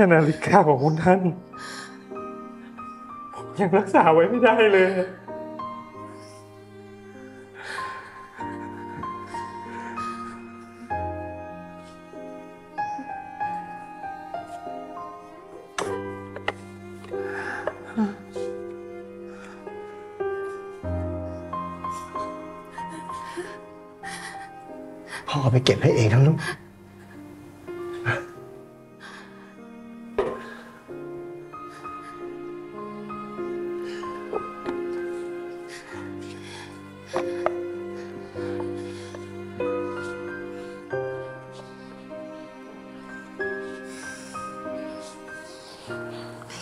แค่นาฬิกาของคุณท่าน ผมยังรักษาไว้ไม่ได้เลย พ่อเอาไปเก็บให้เองนะลูก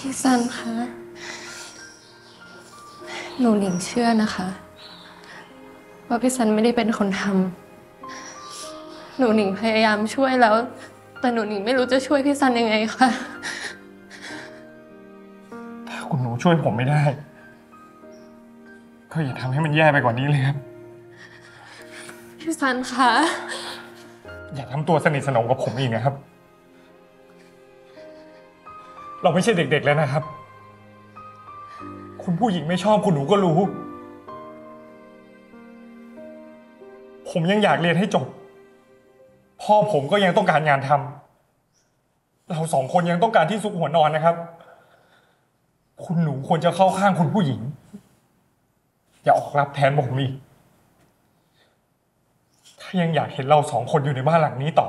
พี่ซันคะ หนูหนิงเชื่อนะคะ ว่าพี่ซันไม่ได้เป็นคนทำหนูหนิงพยายามช่วยแล้ว แต่หนูหนิงไม่รู้จะช่วยพี่ซันยังไงค่ะถ้าคุณหนูช่วยผมไม่ได้ ก็อย่าทำให้มันแย่ไปกว่านี้เลยครับ พี่ซันคะ อย่าทำตัวสนิทสนมกับผมอีกนะครับ เราไม่ใช่เด็ก ๆ แล้วนะครับ คุณผู้หญิงไม่ชอบคุณหนูก็รู้ ผมยังอยากเรียนให้จบ พ่อผมก็ยังต้องการงานทำเราสองคนยังต้องการที่ซุกหัวนอนนะครับ คุณหนูควรจะเข้าข้างคุณผู้หญิง อย่าออกรับแทนผมอีกถ้ายังอยากเห็นเราสองคนอยู่ในบ้านหลังนี้ต่อ